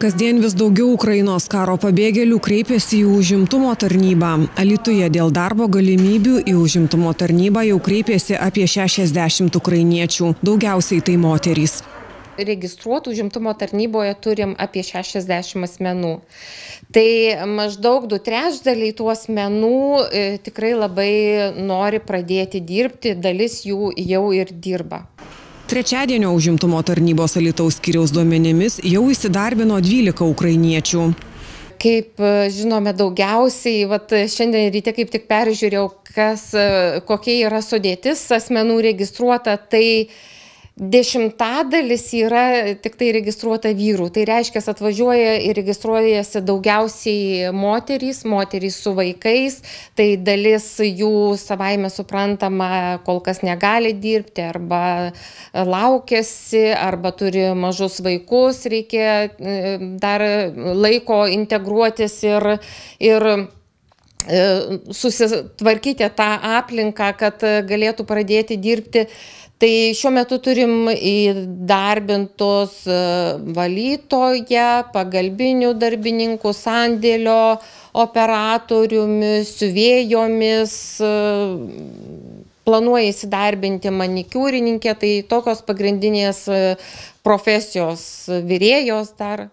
Kasdien vis daugiau Ukrainos karo pabėgėlių kreipiasi į užimtumo tarnybą. Alituje dėl darbo galimybių į užimtumo tarnybą jau kreipėsi apie 60 ukrainiečių, daugiausiai tai moterys registruotų užimtumo tarnyboje turim apie 60 asmenų. Tai maždaug du trečdaliai tų asmenų e, tikrai labai nori pradėti dirbti, dalis jų jau ir dirba. Trečiadienio užimtumo tarnybos Alitaus skiriaus duomenimis jau įsidarbino 12 ukrainiečių. Kaip e, žinome daugiausiai, vat, šiandien ryte kaip tik peržiūrėjau, kas, e, kokia yra sudėtis asmenų registruota, tai dešimtadalis yra tiktai registruota vyrų. Tai reiškia, atvažiuoja ir registruojasi daugiausiai moterys, moterys su vaikais, tai dalis jų savaime suprantama kol kas negali dirbti arba laukiasi, arba turi mažus vaikus, reikia e, dar laiko integruotis ir, ir susitvarkyti tą aplinką, kad galėtų pradėti dirbti. Tai šiuo metu turim įdarbintus e, valytoją pagalbinių darbininkų sandėlio operatoriumi siuvėjomis e, planuoja įsidarbinti manikiūrininkę tai tokios pagrindinės e, profesijos virėjos dar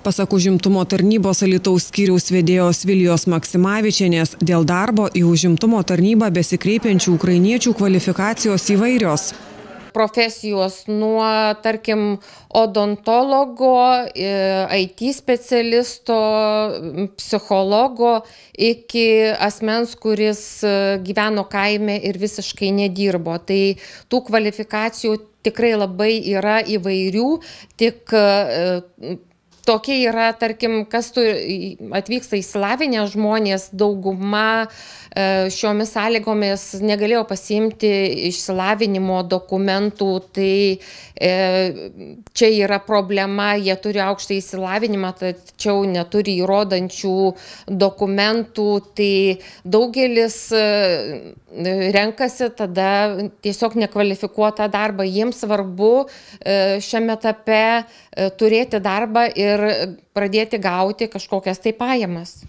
Pasak užimtumo tarnybos Alitaus skyriaus vedėjos Vilijos Maksimavičianės, dėl darbo į užimtumo tarnybą besikreipiančių ukrainiečių kvalifikacijos įvairios profesijos nuo, tarkim, odontologo, IT specialisto, psichologo iki asmens, kuris e, gyveno kaime ir visiškai nedirbo. Tai tų kvalifikacijų tikrai labai yra įvairių, tik e, tokia yra, tarkim, kas tu atvyksta įsilavinę žmonės, dauguma E, šiomis sąlygomis negalėjo pasiimti išsilavinimo dokumentų, tai e, čia yra problema, jie turi aukštą įsilavinimą, tačiau neturi įrodančių dokumentų, tai daugelis e, renkasi tada tiesiog nekvalifikuotą darbą. Jiems svarbu šiame etape turėti darbą ir pradėti gauti kažkokias tai pajamas.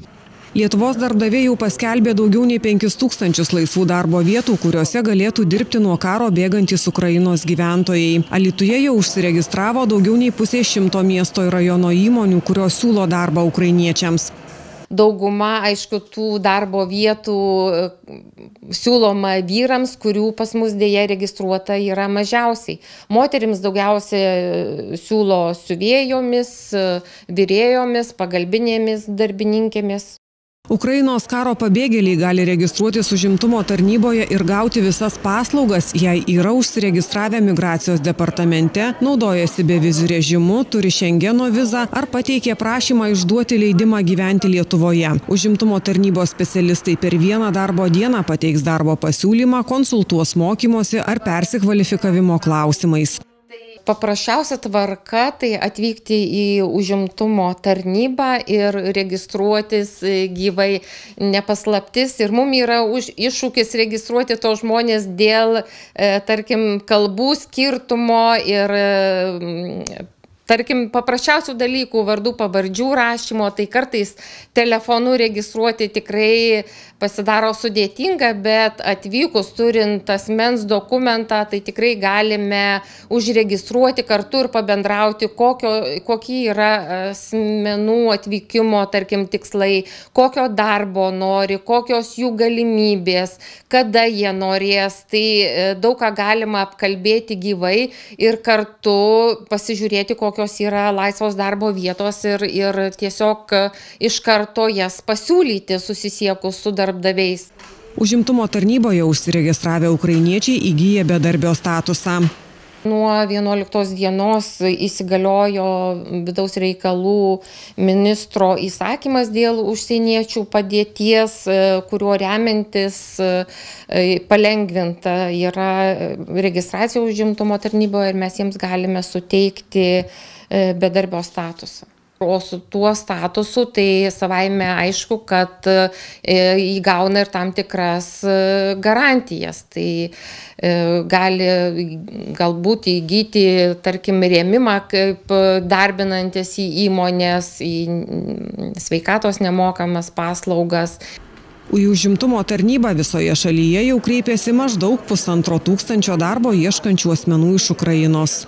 Lietuvos darbdaviai jau paskelbė daugiau nei 5000 laisvų darbo vietų, kuriuose galėtų dirbti nuo karo bėgantis Ukrainos gyventojai. Alituje jau užsiregistravo daugiau nei pusė šimto miesto ir rajono įmonių, kurios siūlo darbą ukrainiečiams dauguma, aišku, tų darbo vietų e, siūloma vyrams, kurių pas mus dėja registruota yra mažiausiai. Moterims daugiausia e, siūlo siuvėjomis, e, vyrėjomis, pagalbinėmis darbininkėmis. Ukrainos karo pabėgėliai gali registruotis užimtumo tarnyboje ir gauti visas paslaugas, jei yra užsiregistravę migracijos departamente, naudojasi bevizų režimu, turi šengeno vizą ar pateikė prašymą išduoti leidimą gyventi Lietuvoje. Užimtumo tarnybos specialistai per vieną darbo dieną pateiks darbo pasiūlymą, konsultuos mokymosi ar persikvalifikavimo klausimais paprasčiausia tvarka tai atvykti į užimtumo tarnybą ir registruotis gyvai nepaslaptis ir mum yra už iššūkis registruoti tos žmonės dėl, e, tarkim, kalbų skirtumo ir tarkim paprasčiausių dalykų vardų pavardžių rašymo tai kartais telefonu registruoti tikrai pasidaro sudėtinga bet atvykus turint asmens dokumentą tai tikrai galime užregistruoti kartu ir pabendrauti kokio kokie yra asmenų atvykimo tarkim tikslai kokio darbo nori kokios jų galimybės kada jie norės. Tai e, daug ką galima apkalbėti gyvai ir kartu pasižiūrėti kokio kokios yra laisvos darbo vietos ir, ir tiesiog iš karto jas pasiūlyti susisiekus su darbdaviais. Užimtumo tarnyboje užsiregistravę ukrainiečiai įgyja bedarbio statusą. Nuo 11 dienos įsigaliojo vidaus reikalų ministro įsakymas dėl užsieniečių padėties, kuriuo remiantis palengvinta yra registracija užimtumo tarnyboje ir mes jiems galime suteikti bedarbio statusą. O su tuo statusu tai savaime aišku, kad e, įgauna ir tam tikras e, garantijas. Tai e, gali galbūt įgyti, tarkim, rėmimą kaip darbinantis į įmonės, į sveikatos nemokamas paslaugas. Į užimtumo tarnybą visoje šalyje jau kreipėsi maždaug pusantro tūkstančio darbo ieškančių asmenų iš Ukrainos.